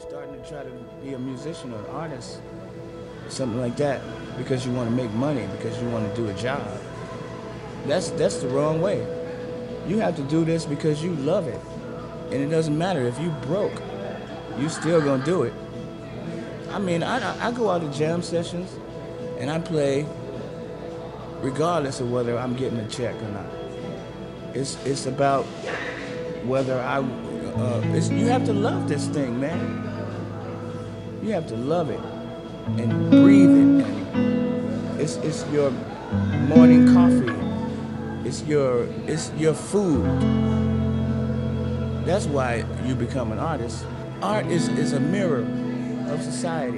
starting to try to be a musician or an artist, something like that, because you want to make money, because you want to do a job. That's that's the wrong way. You have to do this because you love it, and it doesn't matter if you broke, you still gonna do it. I mean, I I go out to jam sessions, and I play, regardless of whether I'm getting a check or not. It's it's about whether I. Uh, you have to love this thing, man. You have to love it and breathe it. And it's it's your morning coffee. It's your it's your food. That's why you become an artist. Art is, is a mirror of society.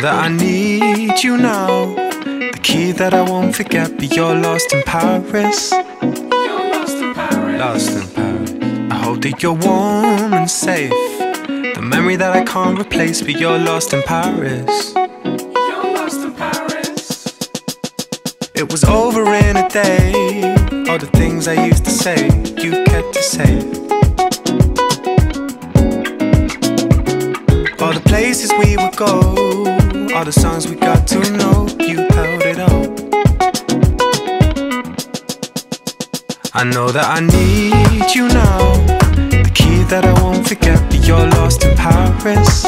That I need you now. The key that I won't forget, but you're lost in Paris. You're lost in Paris. Lost in Paris. I hope that you're warm and safe. The memory that I can't replace, but you're lost in Paris. You're lost in Paris. It was over in a day. All the things I used to say, you kept to say. All the places we would go all the songs we got to know, you held it all. I know that I need you now. The key that I won't forget, but you're lost in Paris.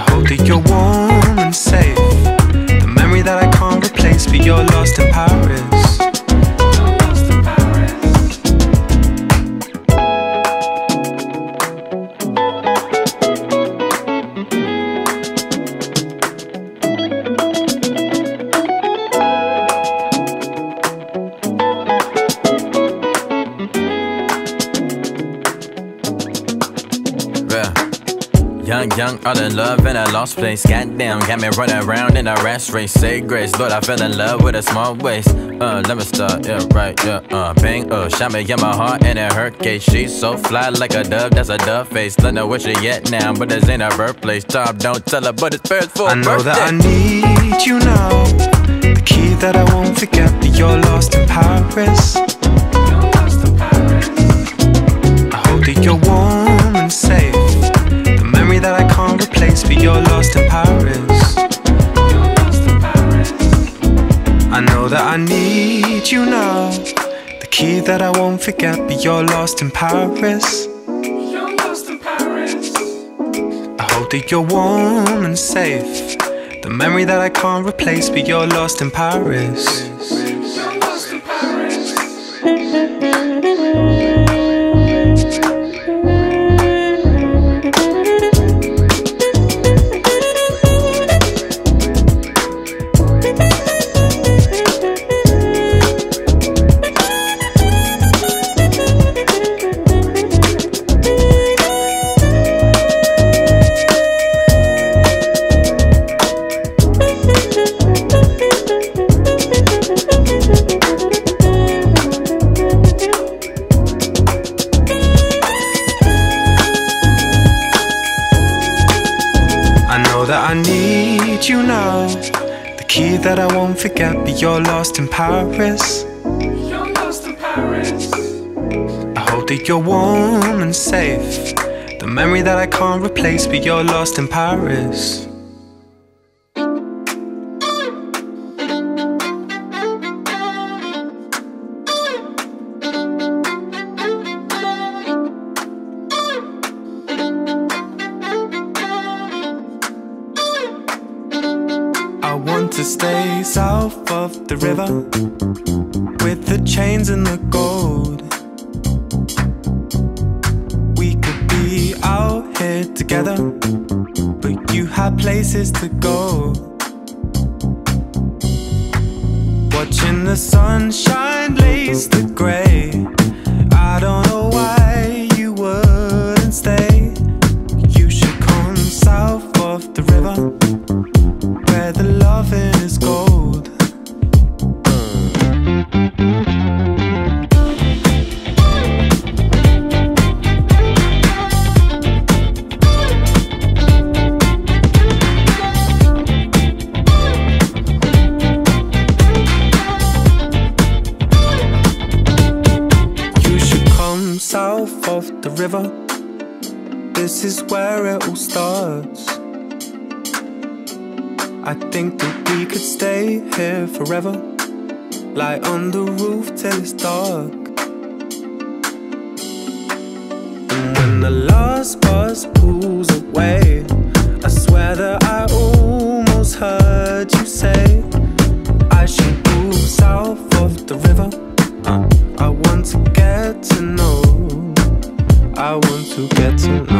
I hope that you're warm and safe. The memory that I can't replace, but you're lost in Paris. Young, all in love in a lost place. Goddamn, got me running around in a rash race. Say grace, Lord, I fell in love with a small waist. Uh, let me start, yeah, right, yeah, uh, bang, uh, shot me in my heart and it hurt case. She's so fly like a dove, that's a dove face. Don't know where she at now, but this ain't her birthplace. Tom, don't tell her, but it's first for I know birthday. that I need you now. The key that I won't forget, but you're lost in Paris. You're lost in Paris. I hope that you're warm and safe that I but you're lost in Paris. You're lost in Paris. I know that I need you now. The key that I won't forget, but you're lost in Paris. You're lost in Paris. I hope that you're warm and safe. The memory that I can't replace, but you're lost in Paris. I can't replace, but you're lost in Paris. This is where it all starts. I think that we could stay here forever. Lie on the roof till it's dark. And when the last bus pulls away, I swear that I almost heard you say, I should move south of the river. Uh, I want to get to know. I want to get to know.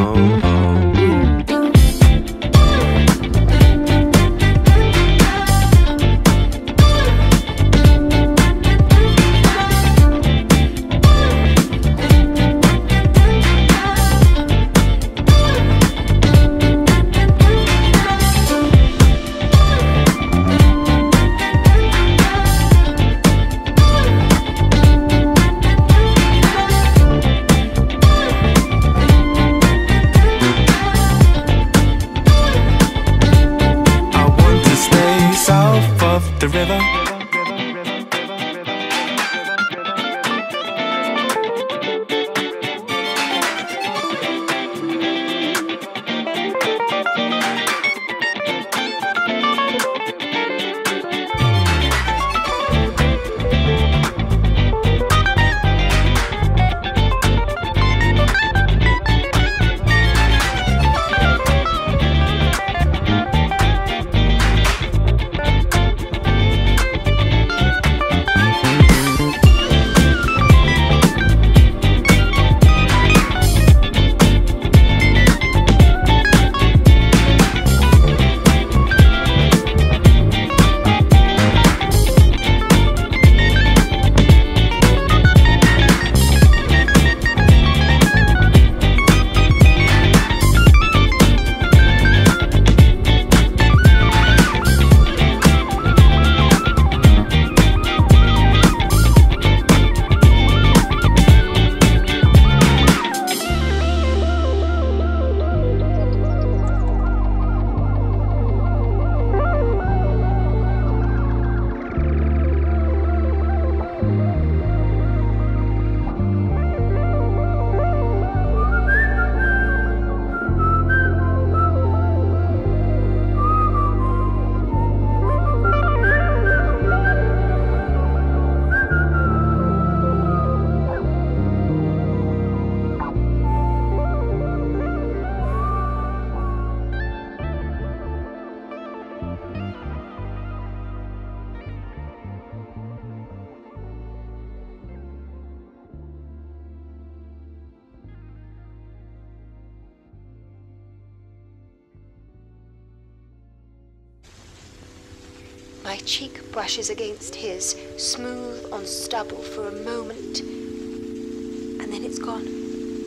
My cheek brushes against his, smooth on stubble for a moment, and then it's gone.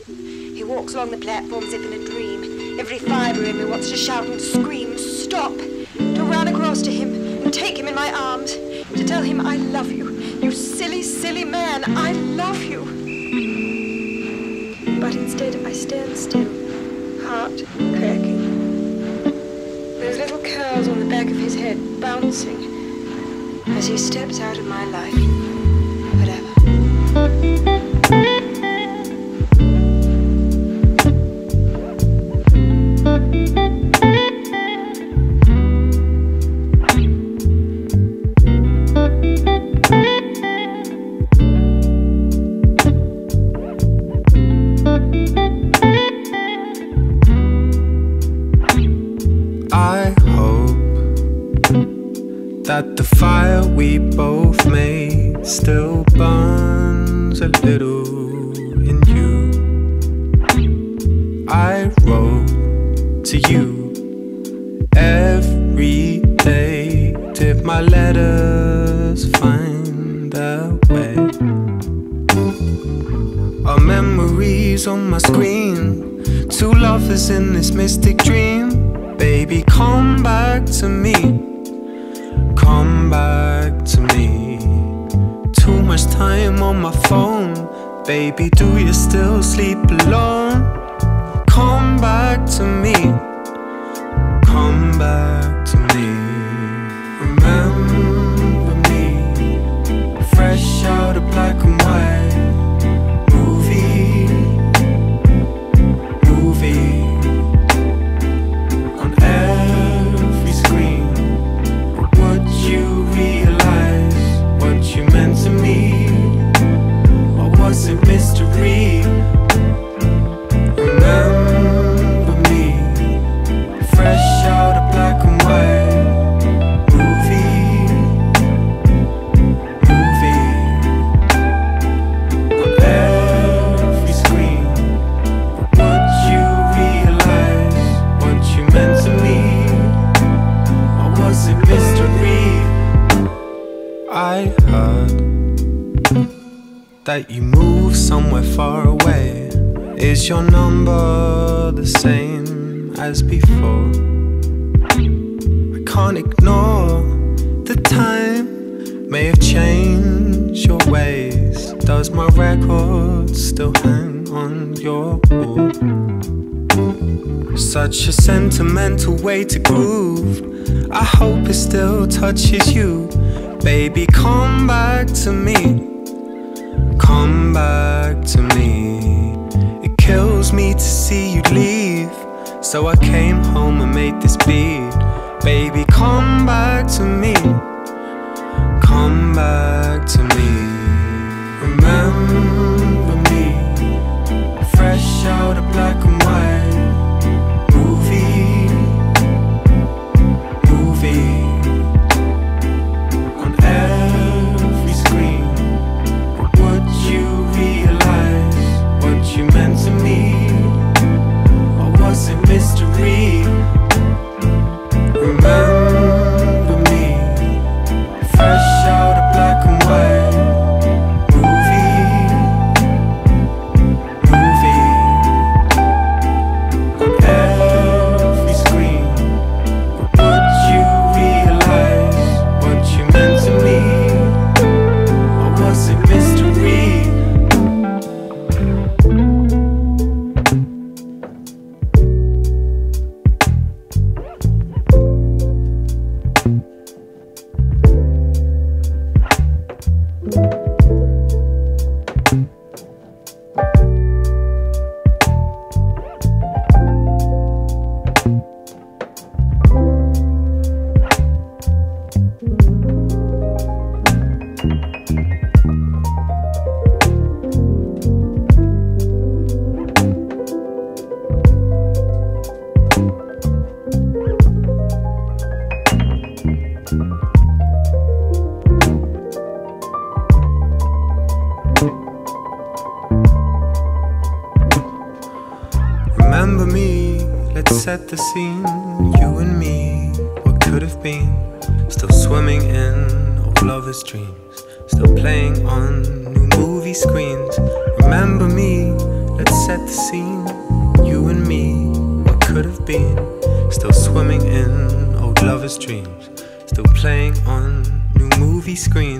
He walks along the platform as if in a dream. Every fibre in me wants to shout and scream, stop, to run across to him and take him in my arms, to tell him I love you. You silly, silly man, I love you. But instead, I stand still, heart. head bouncing as he steps out of my life. On my screen. Two lovers in this mystic dream. Baby, come back to me. Come back to me. Too much time on my phone. Baby, do you still sleep alone? Come back to me. Come back to me. That you move somewhere far away. Is your number the same as before? I can't ignore the time may have changed your ways. Does my record still hang on your wall? Such a sentimental way to groove. I hope it still touches you. Baby, come back to me. Come back to me. It kills me to see you leave. So I came home and made this beat. Baby, come back to me. Come back to me. Remember me. Fresh out of black and set the scene. You and me, what could have been. Still swimming in old lovers' dreams. Still playing on new movie screens. Remember me, let's set the scene. You and me, what could have been. Still swimming in old lovers' dreams. Still playing on new movie screens.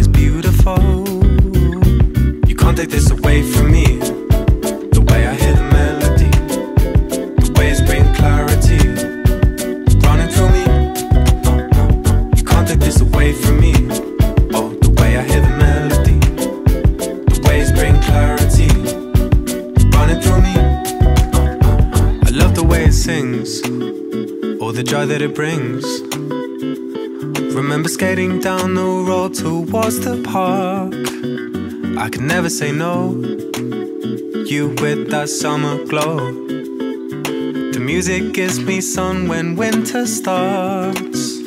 It's beautiful. You can't take this away from me. Could never say no. You with that summer glow. The music gives me sun when winter starts.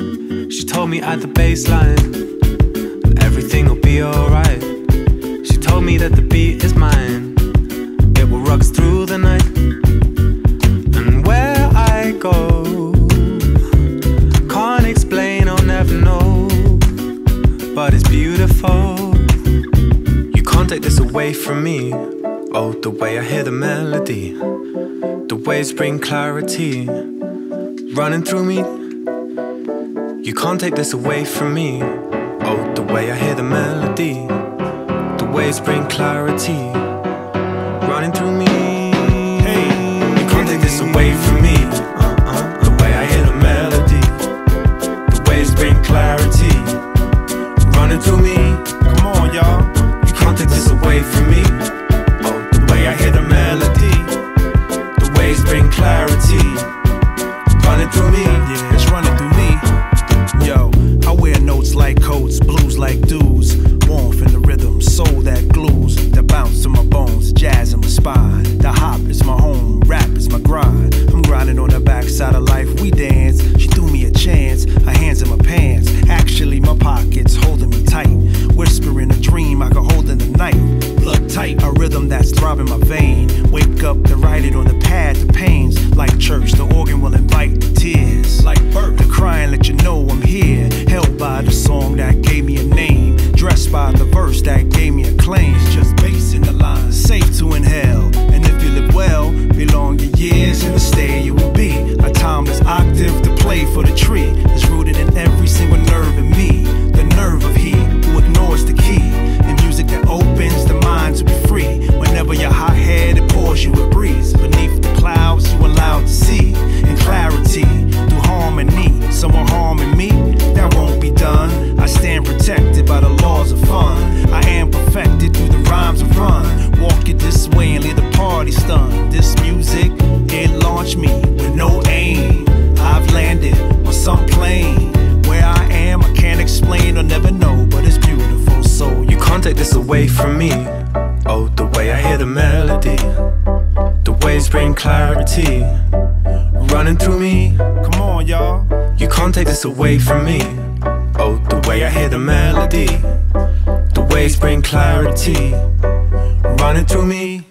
She told me at the baseline everything will be alright. She told me that the beat is mine. The way I hear the melody, the waves bring clarity, running through me. You can't take this away from me. Oh, the way I hear the melody, the waves bring clarity, running through me. Hey, you can't take this away from me. The bring clarity, running through me. Yeah, it's running through me. Yo, I wear notes like coats, blues like dudes. Warmth in the rhythm, soul that glues, that bounce to my bones, jazz in my spine. The hop is my home, rap is my grind. I'm grinding on the backside of life, we dance. She threw me a chance, her hands in my pants. Actually, my pockets holding me tight. Whispering a dream I could hold in the night. Blood tight, a rhythm that's throbbing my vein. Wake up to write it on the pad, the pains. Like church, the organ will invite the tears. Like birth, the crying let you know I'm here. Held by the song that gave me a name. Dressed by the verse that gave me a claim. It's just bass in the line, safe to inhale. And if you live well, belong your years in the stay you will be. A timeless octave to play for the tree. That's rooted in every single nerve in me. The nerve of he ignores the key. In music that opens the mind to be free. Whenever you're hot it pours you a breeze. Beneath the clouds, you allowed to see. In clarity, through harmony. Someone harming me, that won't be done. I stand protected by the laws of fun. Away from me. Oh, the way I hear the melody, the waves bring clarity, running through me. come on, y'all. You can't take this away from me. Oh, the way I hear the melody, the waves bring clarity, running through me.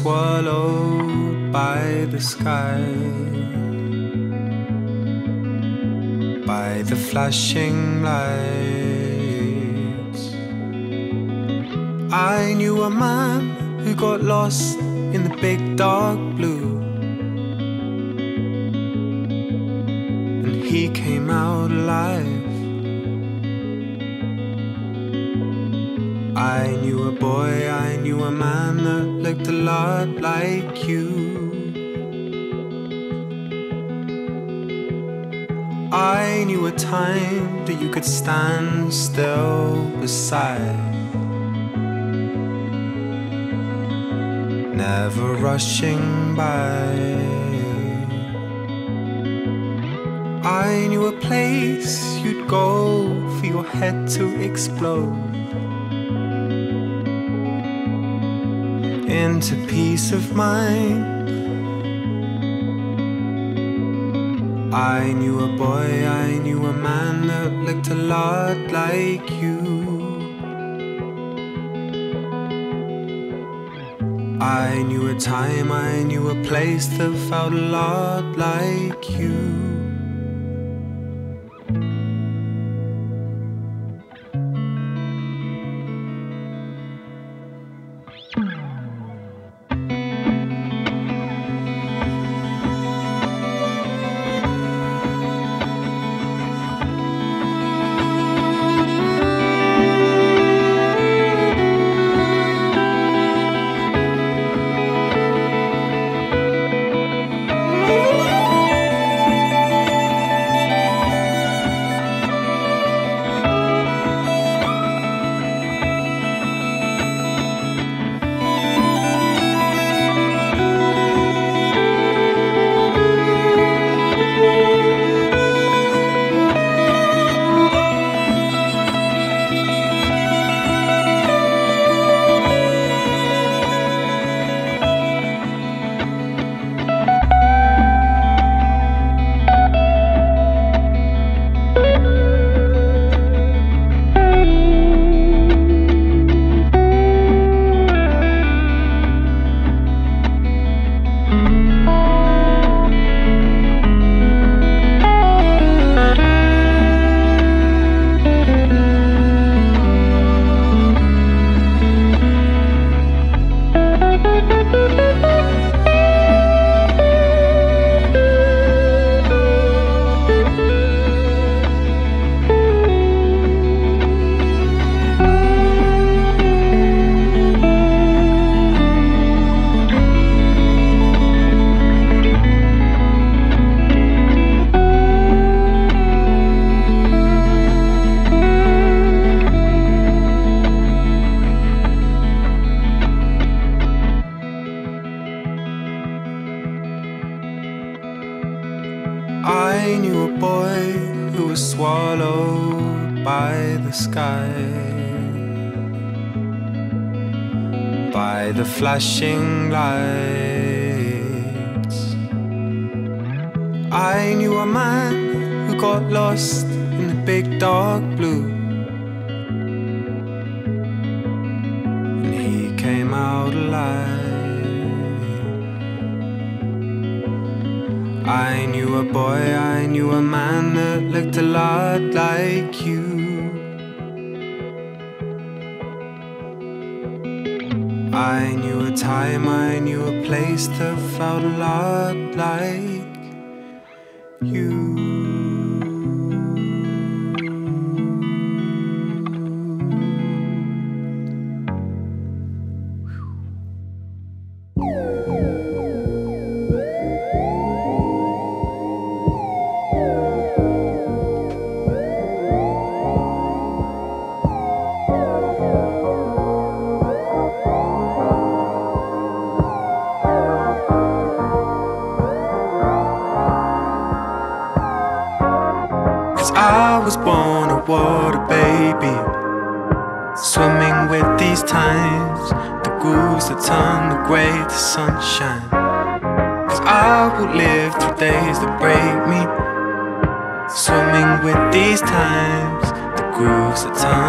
swallowed by the sky, by the flashing lights. I knew a man who got lost in the big dark blue. And he came out alive. I knew a boy, I knew a man that looked a lot like you. I knew a time that you could stand still beside. Never rushing by. I knew a place you'd go for your head to explode. Into peace of mind. I knew a boy, I knew a man that looked a lot like you. I knew a time, I knew a place that felt a lot like you. I knew a boy who was swallowed by the sky, by the flashing lights. I knew a man who got lost in the big dark blue. And he came out alive. I knew a boy, I knew a man that looked a lot like you. I knew a time, I knew a place that felt a lot like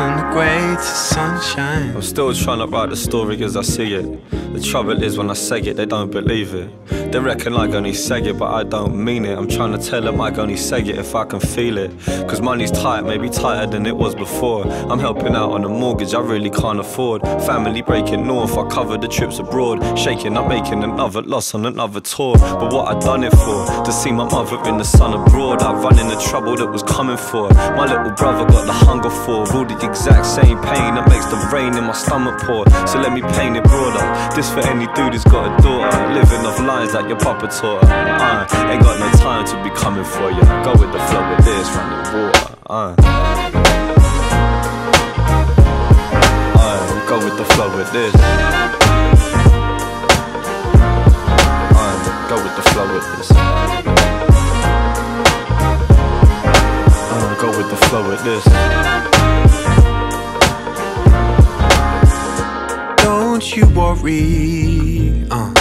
the gray to sunshine. I'm still trying to write the story as I see it. The trouble is when I say it, they don't believe it. They reckon I only say it, but I don't mean it. I'm trying to tell them I only say it if I can feel it. Cause money's tight, maybe tighter than it was before. I'm helping out on a mortgage I really can't afford. Family breaking north, I cover the trips abroad. Shaking, I'm making another loss on another tour. But what I done it for? To see my mother in the sun abroad. I running the trouble that was coming for. My little brother got the hunger for. All the exact same pain that makes the rain in my stomach pour. So let me paint it broader. This for any dude who's got a daughter. Living off lines like your papa taught her. Uh, ain't got no time to be coming for you. Go with the flow with this, run the water. Uh. Uh, go with the flow with this. go with the flow with this. Uh, go with the flow with this. Don't you worry, uh,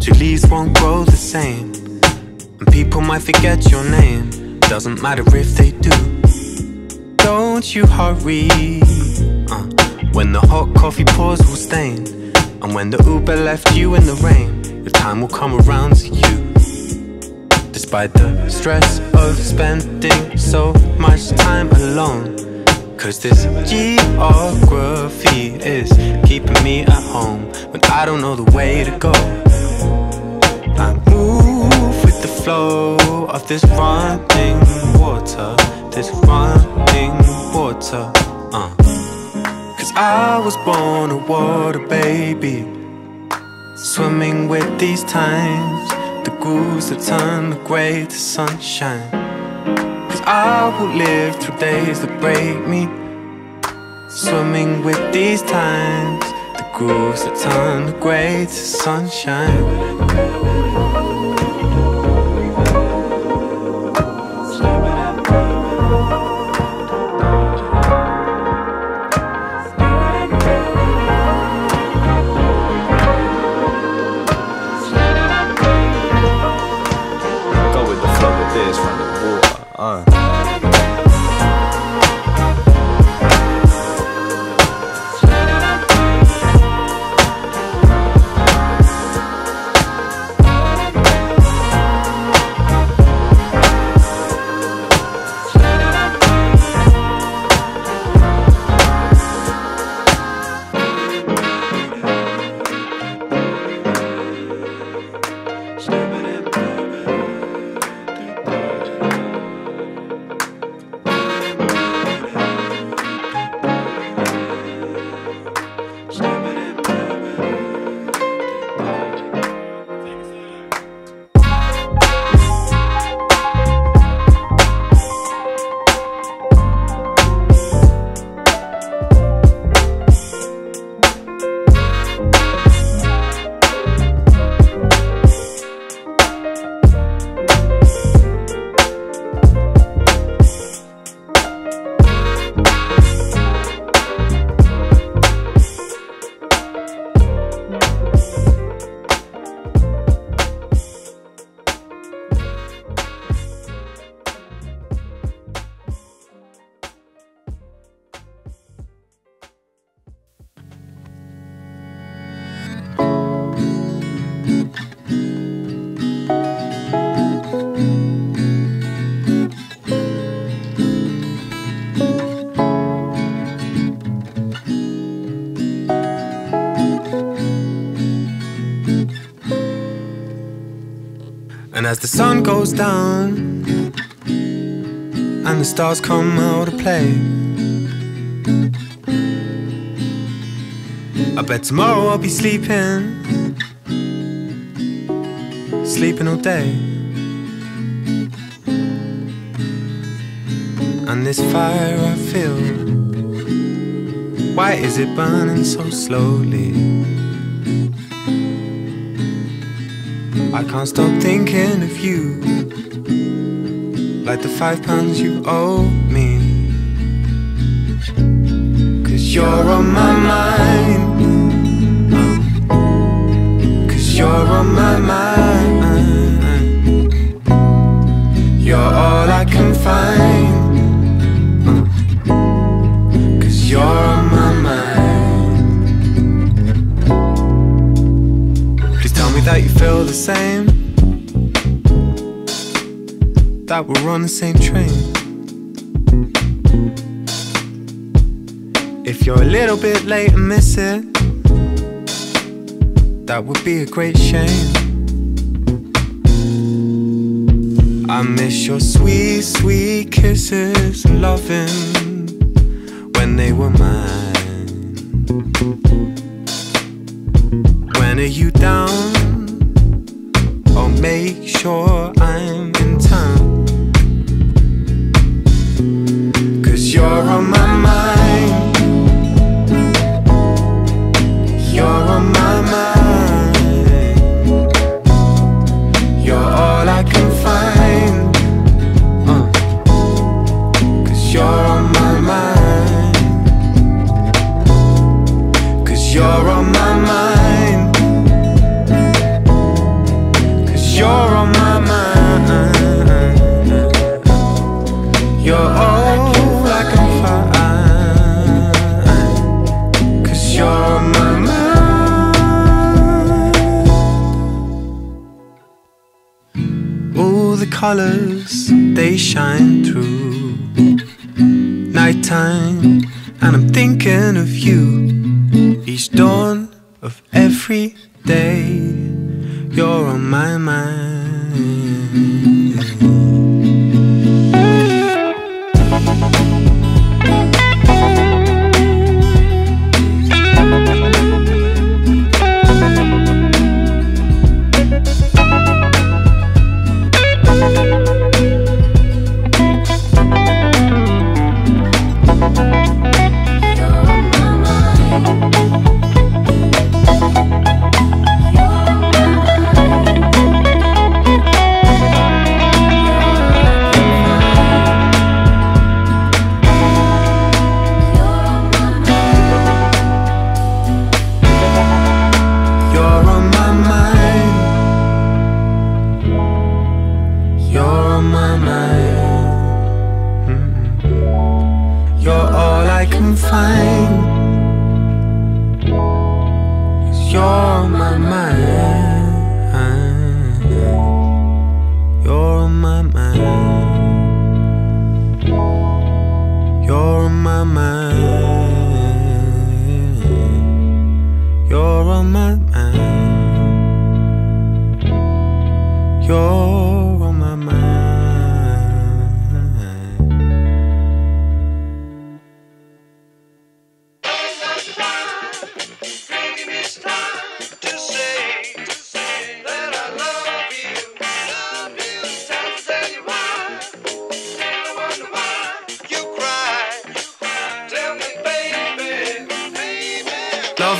two leaves won't grow the same. And people might forget your name, doesn't matter if they do. Don't you hurry, uh, when the hot coffee pours will stain. And when the Uber left you in the rain, your time will come around to you. Despite the stress of spending so much time alone. Cause this geography is keeping me at home when I don't know the way to go. I move with the flow of this running water, this running water. Uh. Cause I was born a water baby, swimming with these times, the grooves that turn the gray to sunshine. I will live through days that break me. Swimming with these times, the grooves that turn the gray to sunshine. Down and the stars come out to play, I bet tomorrow I'll be sleeping, sleeping all day. And this fire I feel, why is it burning so slowly? I can't stop thinking of you the five pounds you owe me. Cause you're on my mind. Cause you're on my mind We're on the same train. If you're a little bit late and miss it, that would be a great shame. I miss your sweet, sweet kisses, loving when they were mine. When are you down? Oh, make sure Nighttime, and I'm thinking of you. Each dawn of every day, you're on my mind.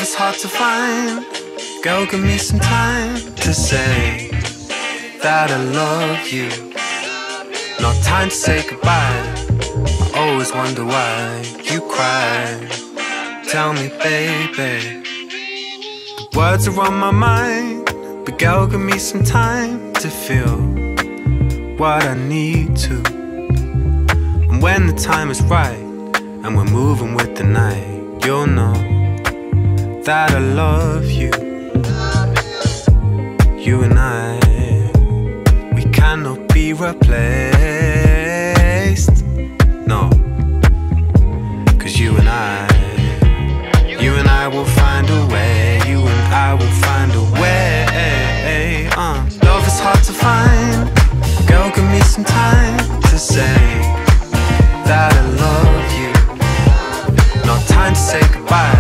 Love is hard to find. Girl, give me some time to say that I love you. Not time to say goodbye. I always wonder why you cry. Tell me, baby. The words are on my mind, but girl, give me some time to feel what I need to. And when the time is right, and we're moving with the night, you'll know that I love you. You and I, we cannot be replaced. No, cause you and I, you and I will find a way. You and I will find a way. Uh, love is hard to find. Girl, give me some time to say that I love you. Not time to say goodbye.